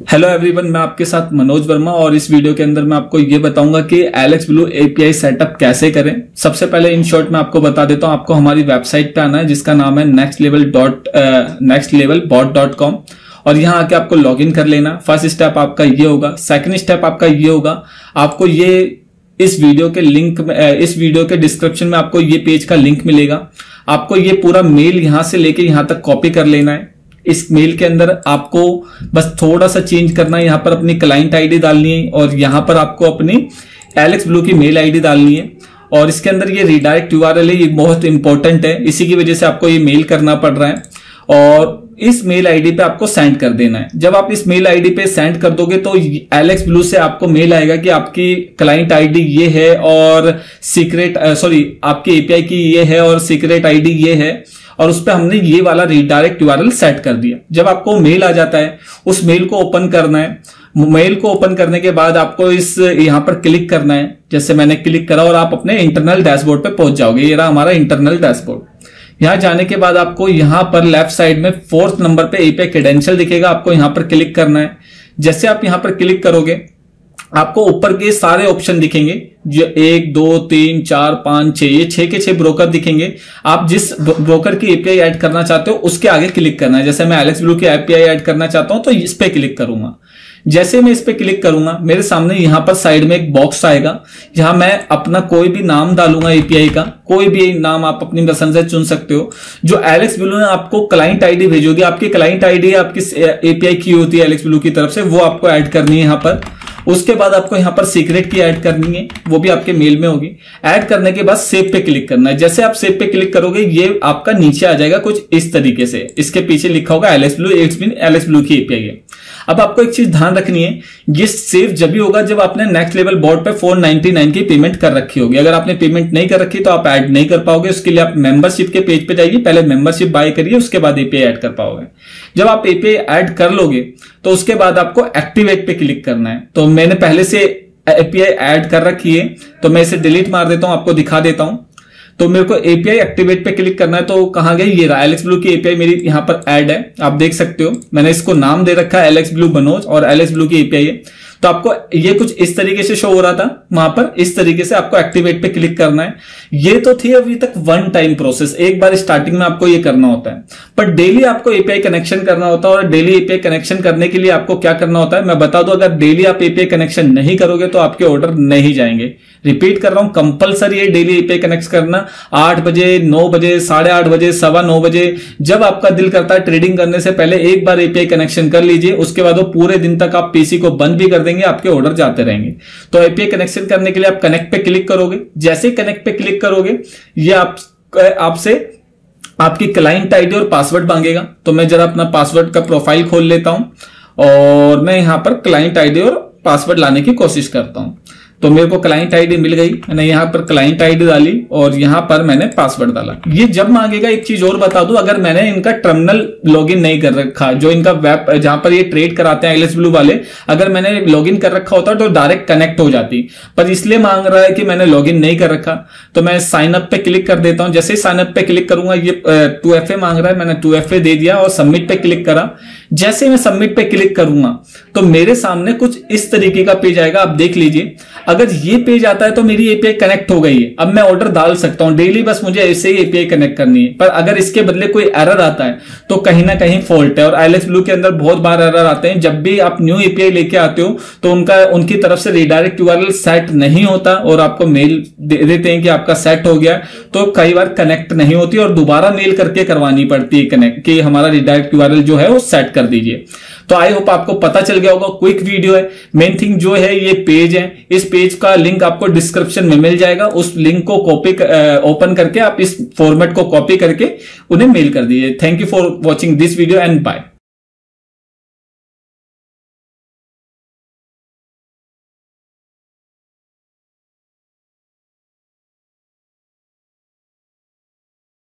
Hello everyone मैं आपके साथ मनोज वर्मा और इस वीडियो के अंदर मैं आपको ये बताऊँगा कि एलेक्स ब्लू एपीआई सेटअप कैसे करें। सबसे पहले इन शॉर्ट मैं आपको बता देता हूँ, आपको हमारी वेबसाइट पे आना है, जिसका नाम है next level dot next level bot dot com और यहाँ आके आपको लॉग इन कर लेना। फ़र्स्ट स्टेप आपका ये होगा। सेकेंड स्टेप आपका ये होगा। आपको ये इस वीडियो के लिंक इस वीडियो के डिस्क्रिप्शन में आपको ये पेज का लिंक मिलेगा। आपको ये पूरा मेल यहाँ से लेके यहाँ तक कॉपी कर लेना है। इस मेल के अंदर आपको बस थोड़ा सा चेंज करना है। यहाँ पर अपनी क्लाइंट आईडी डालनी है और यहाँ पर आपको अपनी एलेक्स ब्लू की मेल आईडी डालनी है। और इसके अंदर ये रिडायरेक्ट यू है, ये बहुत इंपॉर्टेंट है। इसी की वजह से आपको ये मेल करना पड़ रहा है। और इस मेल आईडी पे आपको सेंड कर देना है। जब आप इस मेल आईडी पे सेंड कर दोगे तो एलेक्स ब्लू से आपको मेल आएगा कि आपकी क्लाइंट आईडी ये है और सीक्रेट सॉरी आपकी एपीआई की ये है और सीक्रेट आईडी ये है। और उस पर हमने ये वाला रिडायरेक्ट यूआरएल सेट कर दिया। जब आपको मेल आ जाता है, उस मेल को ओपन करना है मेल को ओपन करने के बाद आपको इस, यहाँ पर क्लिक करना है। जैसे मैंने क्लिक करा और आप अपने इंटरनल डैशबोर्ड पे पहुँच जाओगे। ये रहा हमारा इंटरनल डैशबोर्ड यहाँ जाने के बाद आपको यहाँ पर लेफ़्ट साइड में फोर्थ नंबर पे एपीआई क्रेडेंशियल दिखेगा। आपको यहाँ पर क्लिक करना है। जैसे आप यहाँ पर क्लिक करोगे आपको ऊपर के सारे ऑप्शन दिखेंगे। जो एक, दो, तीन, चार, पाँच, छह, ये छह के छह ब्रोकर दिखेंगे। आप जिस ब्रोकर की एपीआई ऐड करना चाहते हो, उसके आगे क्लिक करना है। जैसे मैं एलेक्स ब्लू की एपीआई ऐड करना चाहता हूँ तो इस पे क्लिक करूँगा। जैसे मैं इस पे क्लिक करूँगा, मेरे सामने यहाँ पर साइड में एक बॉक्स आएगा, जहाँ मैं अपना कोई भी नाम डालूँगा एपीआई का। कोई भी नाम आप अपनी पसंद से चुन सकते हो। जो एलेक्स ब्लू ने आपको क्लाइंट आईडी भेजोगे आपकी क्लाइंट आईडी आपकी एपीआई की होती है एलेक्स ब्लू की तरफ़ से, वो आपको ऐड करनी है यहाँ पर। उसके बाद आपको यहाँ पर सीक्रेट की ऐड करनी है, वो भी आपके मेल में होगी। ऐड करने के बाद सेव पे क्लिक करना है। जैसे आप सेव पे क्लिक करोगे, ये आपका नीचे आ जाएगा कुछ इस तरीके से। इसके पीछे लिखा होगा एल एस ब्लू एट्स बिन एलएस ब्लू की एपीआई है। अब आपको एक चीज़ ध्यान रखनी है, ये सेव जब भी होगा जब आपने नेक्स्ट लेवल बोर्ड पे 499 की पेमेंट कर रखी होगी। अगर आपने पेमेंट नहीं कर रखी तो आप ऐड नहीं कर पाओगे, उसके लिए आप मेंबरशिप के पेज पे जाइए, पहले मेंबरशिप बाय करिए, उसके बाद एपीआई ऐड कर पाओगे। जब आप एपीआई ऐड कर लोगे तो उसके बाद आपको एक्टिवेट पे क्लिक करना है। तो मैंने पहले से एपीआई ऐड कर रखी है तो मैं इसे डिलीट मार देता हूँ, आपको दिखा देता हूँ। तो मेरे को एपीआई एक्टिवेट पे क्लिक करना है तो कहा गया? ये रहा एलेक्स ब्लू की एपीआई मेरी यहाँ पर ऐड है। आप देख सकते हो। मैंने इसको नाम दे रखा है एलेक्स ब्लू बनोज और एलेक्स ब्लू की एपीआई है। तो आपको ये कुछ इस तरीके से शो हो रहा था, वहाँ पर इस तरीके से आपको एक्टिवेट पे क्लिक करना है। ये तो थी अभी तक वन टाइम प्रोसेस एक बार स्टार्टिंग में आपको ये करना होता है। पर डेली आपको एपीआई कनेक्शन करना होता है और डेली एपीआई कनेक्शन करने के लिए आपको क्या करना होता है, मैं बता दू, अगर डेली आप एपीआई कनेक्शन नहीं करोगे तो आपके ऑर्डर नहीं जाएँगे। रिपीट कर रहा हूँ कंपलसरी डेली एपीआई कनेक्ट करना। आठ बजे, नौ बजे, साढ़े आठ बजे, सवा नौ बजे, जब आपका दिल करता है ट्रेडिंग करने से पहले एक बार एपीआई कनेक्शन कर लीजिए, उसके बाद वो पूरे दिन तक आप पीसी को बंद भी कर देंगे, आपके ऑर्डर जाते रहेंगे। तो आईपीआई कनेक्शन करने के लिए आप कनेक्ट पे क्लिक करोगे। जैसे ही कनेक्ट पे क्लिक करोगे, ये आप, आपसे आपकी क्लाइंट आईडी और पासवर्ड मांगेगा। तो मैं जरा अपना पासवर्ड का प्रोफ़ाइल खोल लेता हूँ और मैं यहाँ पर क्लाइंट आईडी और पासवर्ड लाने की कोशिश करता हूँ। तो मेरे को क्लाइंट आईडी मिल गई। मैंने यहाँ पर क्लाइंट आईडी डाली और यहाँ पर मैंने पासवर्ड डाला। ये जब मांगेगा, एक चीज़ और बता दू, अगर मैंने इनका टर्मिनल लॉगिन नहीं कर रखा, जो इनका वेब जहाँ पर ये ट्रेड कराते हैं एलएस ब्लू वाले, अगर मैंने लॉगिन कर रखा होता तो डायरेक्ट कनेक्ट हो जाती। पर इसलिए मांग रहा है कि मैंने लॉगिन नहीं कर रखा। तो मैं साइन अप पे क्लिक कर देता हूँ। जैसे ही साइन अप पे क्लिक करूँगा, ये टू एफ़ मांग रहा है। मैंने टू एफ़ दे दिया और सबमिट पे क्लिक करा। जैसे मैं सबमिट पे क्लिक करूँगा तो मेरे सामने कुछ इस तरीके का पेज आएगा, आप देख लीजिए। अगर ये पेज आता है तो मेरी एपीआई कनेक्ट हो गई है। अब मैं ऑर्डर डाल सकता हूँ। डेली बस मुझे ऐसे ही एपीआई कनेक्ट करनी है। पर अगर इसके बदले कोई एरर आता है तो कहीं ना कहीं फॉल्ट है। और आईएलएक्स ब्लू के अंदर बहुत बार एरर आते हैं। जब भी आप न्यू एपीआई लेके आते हो तो उनका, उनकी तरफ़ से रिडायरेक्ट यूआरएल सेट नहीं होता और आपको मेल दे, देते हैं कि आपका सेट हो गया। तो कई बार कनेक्ट नहीं होती और दोबारा मेल करके करवानी पड़ती है कनेक्ट कि हमारा रिडायरेक्ट यूआरएल जो है वो सेट कर दीजिए। तो आई होप आपको पता चल गया होगा क्विक वीडियो है। मेन थिंग जो है, ये पेज है। इस पेज का लिंक आपको डिस्क्रिप्शन में मिल जाएगा। उस लिंक को कॉपी ओपन करके आप इस फॉर्मेट को कॉपी करके उन्हें मेल कर दीजिए। Thank you for watching this video and bye